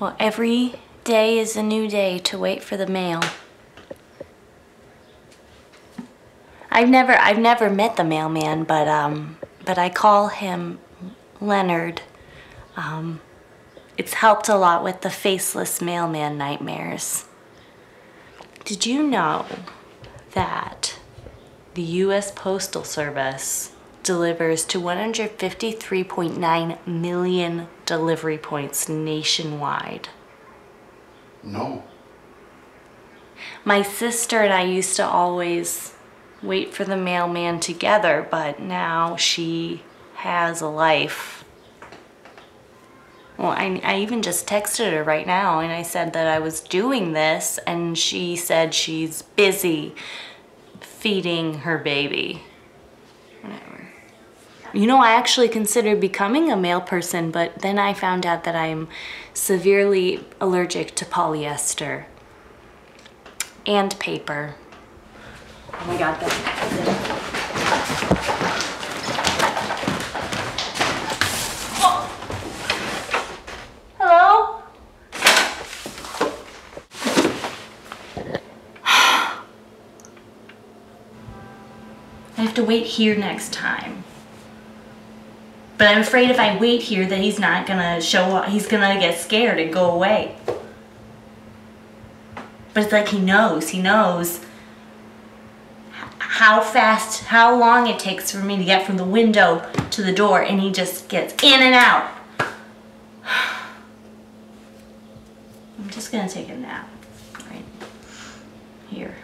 Well, every day is a new day to wait for the mail. I've never I've never met the mailman, but um but I call him Leonard. Um it's helped a lot with the faceless mailman nightmares. Did you know that the US Postal Service delivers to 153.9 million delivery points nationwide? No. My sister and I used to always wait for the mailman together, but now she has a life. Well, I, I even just texted her right now and I said that I was doing this, and she said she's busy feeding her baby. Whatever. You know, I actually considered becoming a mail person, but then I found out that I'm severely allergic to polyester and paper. Oh my god, I have to wait here next time. But I'm afraid if I wait here that he's not gonna show up. He's gonna get scared and go away. But it's like he knows, he knows how fast, how long it takes for me to get from the window to the door and he just gets in and out. I'm just gonna take a nap right here.